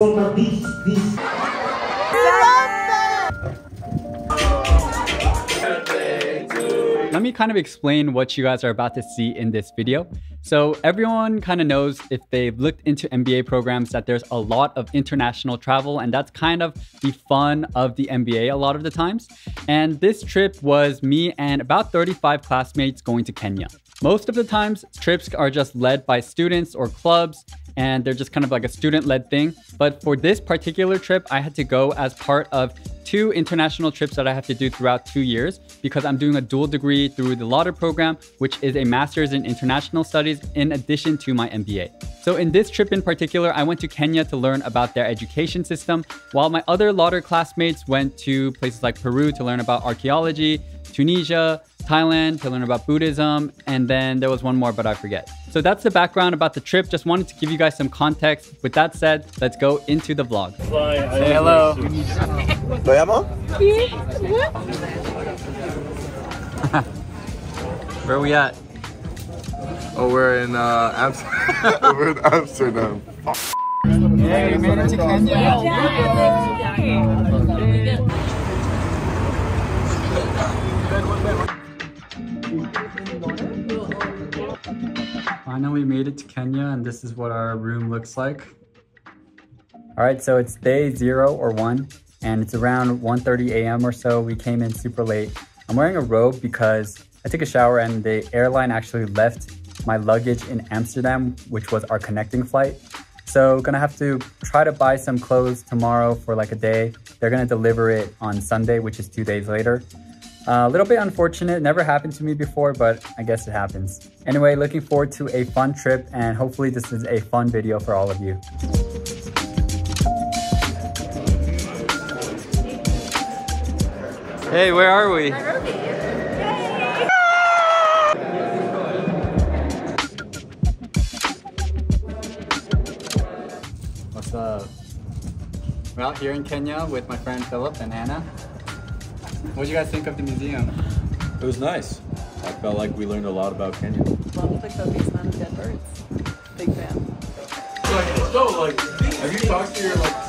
Let me kind of explain what you guys are about to see in this video. So everyone kind of knows if they've looked into MBA programs that there's a lot of international travel and that's kind of the fun of the MBA a lot of the times. And this trip was me and about 35 classmates going to Kenya. Most of the times, trips are just led by students or clubs, and they're just kind of like a student led thing. But for this particular trip, I had to go as part of two international trips that I have to do throughout two years because I'm doing a dual degree through the Lauder program, which is a master's in international studies in addition to my MBA. So in this trip in particular, I went to Kenya to learn about their education system, while my other Lauder classmates went to places like Peru to learn about archaeology, Tunisia, Thailand to learn about Buddhism, and then there was one more, but I forget. So that's the background about the trip. Just wanted to give you guys some context. With that said, let's go into the vlog. Say hello. Where are we at? Oh, we're in uh, Amsterdam. we're in Amsterdam. Hey, we made it to Kenya. Finally we made it to Kenya and this is what our room looks like. All right, so it's day zero or one and it's around 1.30 a.m. or so. We came in super late. I'm wearing a robe because I took a shower and the airline actually left my luggage in Amsterdam, which was our connecting flight. So gonna have to try to buy some clothes tomorrow for like a day. They're gonna deliver it on Sunday, which is two days later. Uh, a little bit unfortunate, never happened to me before, but I guess it happens. Anyway, looking forward to a fun trip and hopefully this is a fun video for all of you. Hey, where are we? What's up? We're out here in Kenya with my friend Philip and Hannah. What do you guys think of the museum? It was nice. I felt like we learned a lot about Kenya. Love the copious amount of dead birds. Big fan. Like, so, like, have you talked to your, like,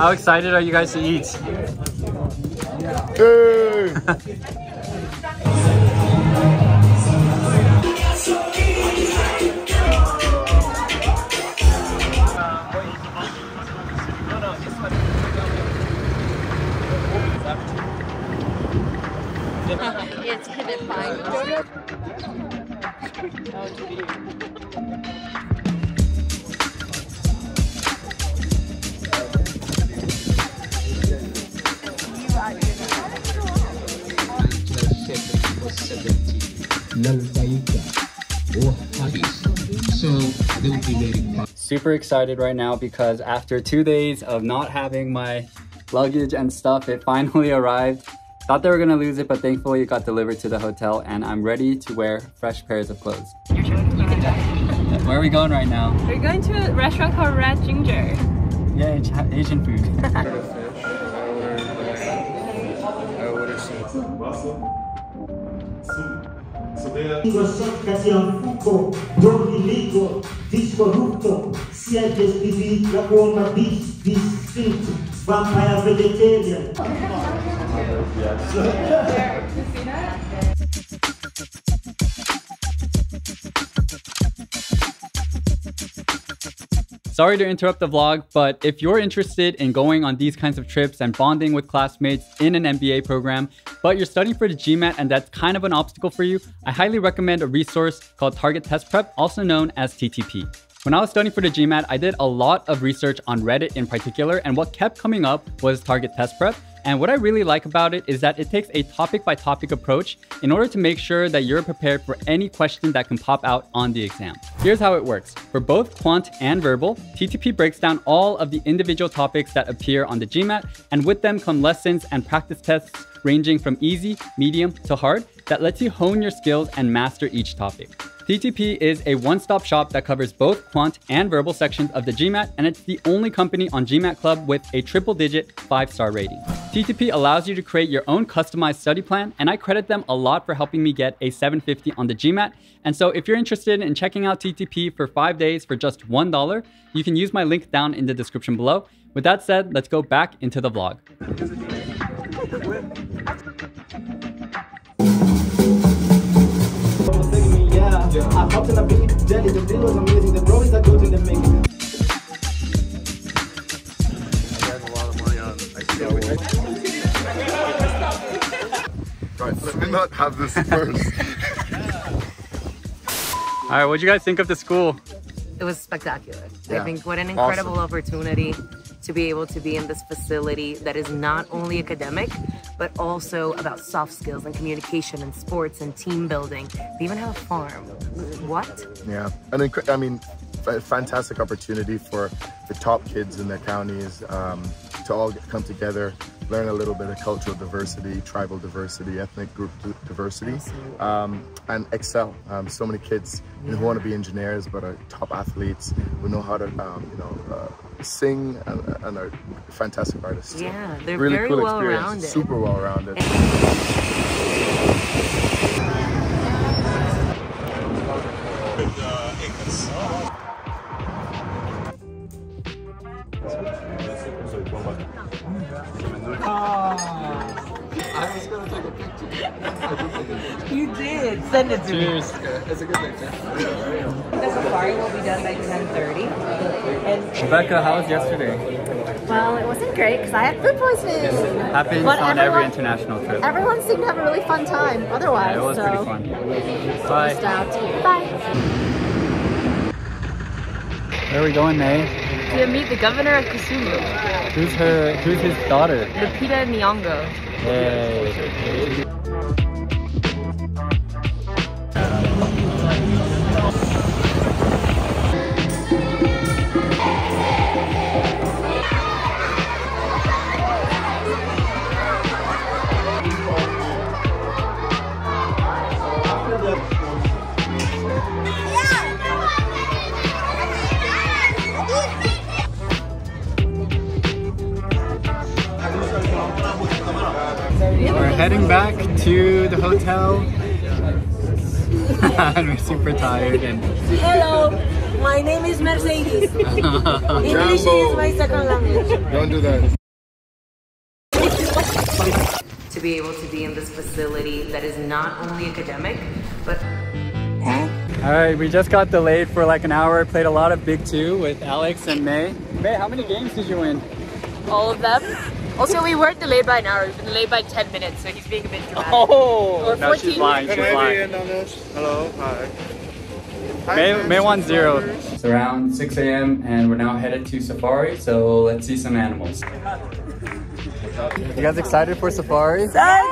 How excited are you guys to eat? Hey! So they will be very fast. Super excited right now because after two days of not having my luggage and stuff, it finally arrived. Thought they were gonna lose it, but thankfully it got delivered to the hotel and I'm ready to wear fresh pairs of clothes. Where are we going right now? We're going to a restaurant called Red Ginger. Yeah, it's Asian food. I order some. Digo cerca sia un fuoco, non illegal, discorrupto, sia giustifica come bis, distinct, vampire vegetarian. Sorry to interrupt the vlog, but if you're interested in going on these kinds of trips and bonding with classmates in an MBA program, but you're studying for the GMAT and that's kind of an obstacle for you, I highly recommend a resource called Target Test Prep, also known as TTP. When I was studying for the GMAT, I did a lot of research on Reddit in particular, and what kept coming up was Target Test Prep. And what I really like about it is that it takes a topic by topic approach in order to make sure that you're prepared for any question that can pop out on the exam. Here's how it works. For both quant and verbal, TTP breaks down all of the individual topics that appear on the GMAT, and with them come lessons and practice tests ranging from easy, medium, to hard that lets you hone your skills and master each topic. TTP is a one stop shop that covers both quant and verbal sections of the GMAT, and it's the only company on GMAT Club with a triple digit five star rating. TTP allows you to create your own customized study plan, and I credit them a lot for helping me get a 750 on the GMAT. And so, if you're interested in checking out TTP for five days for just $1, you can use my link down in the description below. With that said, let's go back into the vlog. I popped in a beat, jelly, the deal was amazing. The bros that go to the mix. Right, let me not have this first. All right, what'd you guys think of the school? It was spectacular. Yeah. I think what an incredible Awesome. opportunity to be able to be in this facility that is not only academic, but also about soft skills and communication and sports and team building. They even have a farm. What? Yeah, and incre- I mean, f- fantastic opportunity for the top kids in their counties um, to all come together, learn a little bit of cultural diversity, tribal diversity, ethnic group di- diversity, um, and excel. Um, so many kids know, who want to be engineers but are top athletes who know how to, um, you know, uh, sing and, and are fantastic artists. Yeah, they're really very cool well experience, rounded. super well rounded. Ah. You did. Send it to Cheers. me. The safari will be done by 10:30. And Rebecca, how was yesterday? Well, it wasn't great because I had food poisoning. Happens But on every everyone- international trip. Everyone seemed to have a really fun time. Otherwise, Yeah, it was so pretty fun. Bye. missed out. Bye. Where are we going, May? To meet the governor of Kisumu, Who's her? Who's his daughter? Lupita Nyong'o. Yay. We're heading back to the hotel. and we're super tired and Hello, my name is Mercedes. English is my second language. Don't do that. to be able to be in this facility that is not only academic, but all right, we just got delayed for like an hour. Played a lot of Big Two with Alex and May. May, how many games did you win? All of them. Also, we weren't delayed by an hour. We've been delayed by 10 minutes, so he's being a bit dramatic. Oh, Or no, she's 14. lying. She's lying. Hello, hi. May, May won zero. It's around 6 a.m. and we're now headed to Safari, so let's see some animals. You guys excited for Safari? Guys,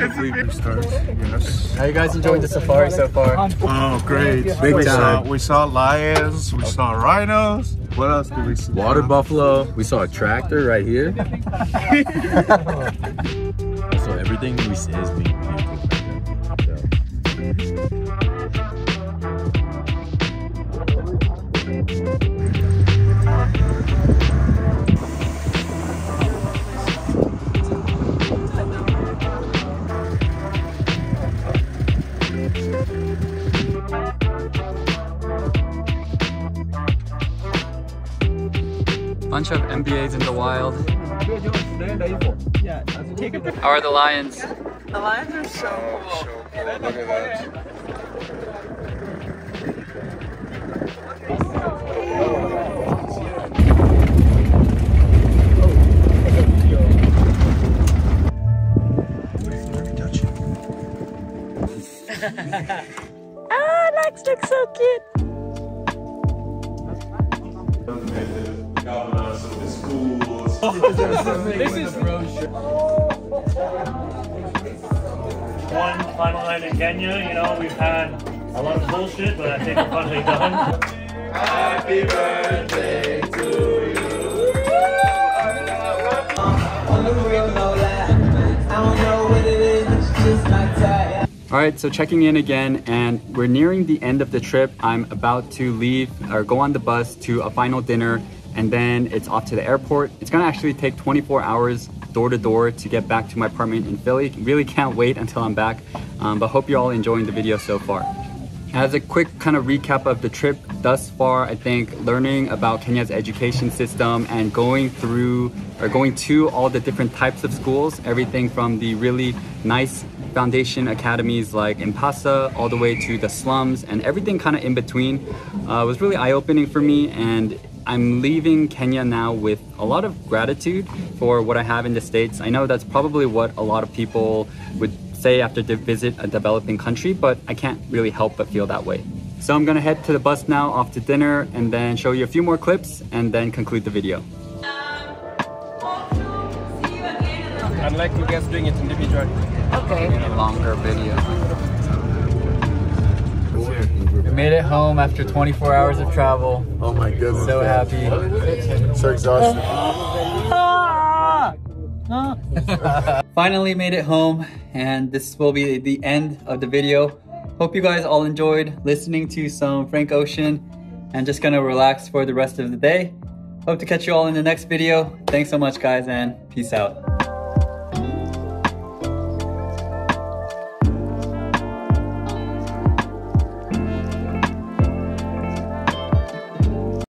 Yes. How you guys enjoying the Safari so far? Oh, great. Big we time. Saw, we saw lions, we saw rhinos. What else did we see? Water buffalo. We saw a tractor right here. so everything we see is being beautiful. Bunch of MBAs in the wild. How are the lions? The lions are so cool. Look at that. Ah, Lex looks so cute. One final night in Kenya, you know, we've had A lot of bullshit, but I think we're finally done. Happy birthday to you. On the real, no lie. I don't know what it is, it's just my type. All right, so checking in again, and we're nearing the end of the trip. I'm about to leave or go on the bus to a final dinner, and then it's off to the airport. It's gonna actually take 24 hours door to door to get back to my apartment in Philly. Really can't wait until I'm back, um, but hope you're all enjoying the video so far. As a quick kind of recap of the trip thus far, I think learning about Kenya's education system and going through or going to all the different types of schools, everything from the really nice foundation academies like M-Pesa all the way to the slums and everything kind of in between uh, was really eye-opening for me and I'm leaving Kenya now with a lot of gratitude for what I have in the States. I know that's probably what a lot of people would say after they visit a developing country, but I can't really help but feel that way. So I'm gonna head to the bus now off to dinner and then show you a few more clips and then conclude the video. I'd like you guys doing it individually. Okay. A longer video. We made it home after 24 hours of travel. Oh my goodness. So happy. So exhausted. Finally made it home and this will be the end of the video. Hope you guys all enjoyed listening to some Frank Ocean and just gonna relax for the rest of the day. Hope to catch you all in the next video. Thanks so much guys and peace out.